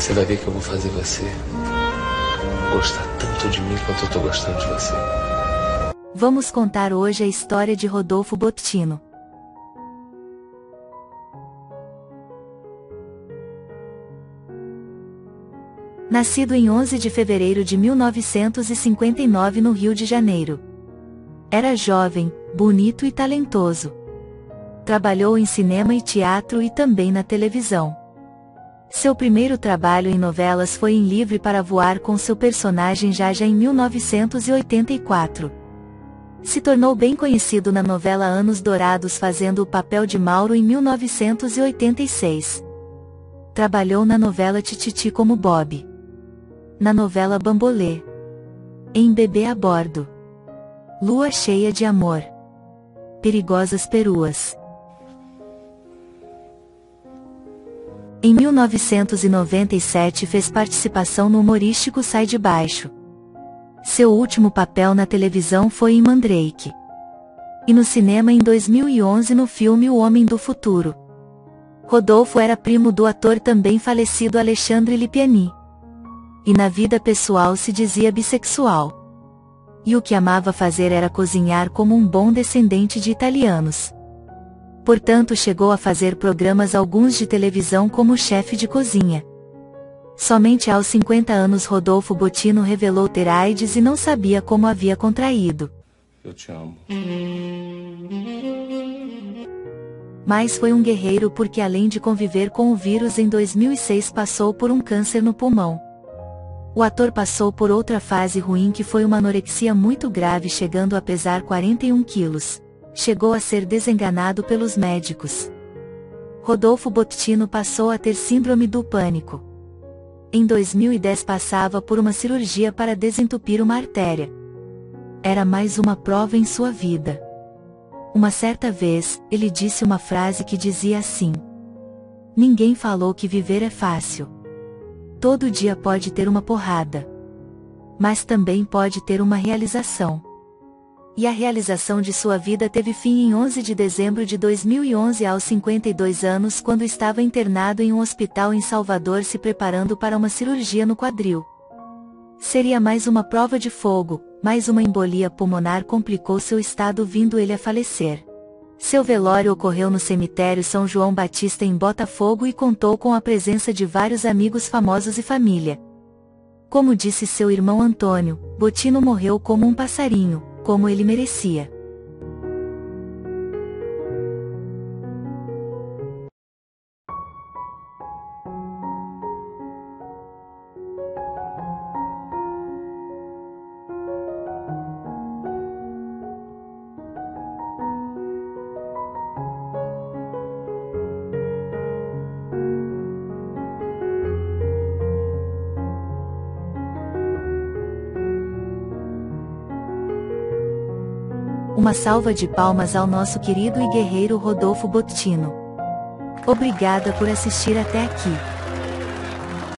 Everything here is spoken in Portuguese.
Você vai ver que eu vou fazer você gostar tanto de mim quanto eu tô gostando de você. Vamos contar hoje a história de Rodolfo Bottino. Nascido em 11 de fevereiro de 1959 no Rio de Janeiro. Era jovem, bonito e talentoso. Trabalhou em cinema e teatro e também na televisão. Seu primeiro trabalho em novelas foi em Livre para Voar com seu personagem Jaja em 1984. Se tornou bem conhecido na novela Anos Dourados fazendo o papel de Mauro em 1986. Trabalhou na novela Tititi como Bob. Na novela Bambolê. Em Bebê a Bordo. Lua Cheia de Amor. Perigosas Peruas. Em 1997 fez participação no humorístico Sai de Baixo. Seu último papel na televisão foi em Mandrake. E no cinema em 2011 no filme O Homem do Futuro. Rodolfo era primo do ator também falecido Alexandre Lipiani. E na vida pessoal se dizia bissexual. E o que amava fazer era cozinhar como um bom descendente de italianos. Portanto chegou a fazer programas alguns de televisão como chefe de cozinha. Somente aos 50 anos Rodolfo Botino revelou ter AIDS e não sabia como havia contraído. Eu te amo. Mas foi um guerreiro porque além de conviver com o vírus em 2006 passou por um câncer no pulmão. O ator passou por outra fase ruim que foi uma anorexia muito grave chegando a pesar 41 quilos. Chegou a ser desenganado pelos médicos. Rodolfo Bottino passou a ter síndrome do pânico. Em 2010 passava por uma cirurgia para desentupir uma artéria. Era mais uma prova em sua vida. Uma certa vez, ele disse uma frase que dizia assim: Ninguém falou que viver é fácil. Todo dia pode ter uma porrada. Mas também pode ter uma realização. E a realização de sua vida teve fim em 11 de dezembro de 2011 aos 52 anos quando estava internado em um hospital em Salvador se preparando para uma cirurgia no quadril. Seria mais uma prova de fogo, mais uma embolia pulmonar complicou seu estado vindo ele a falecer. Seu velório ocorreu no cemitério São João Batista em Botafogo e contou com a presença de vários amigos famosos e família. Como disse seu irmão Antônio, Botino morreu como um passarinho, como ele merecia. Uma salva de palmas ao nosso querido e guerreiro Rodolfo Bottino. Obrigada por assistir até aqui.